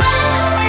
Música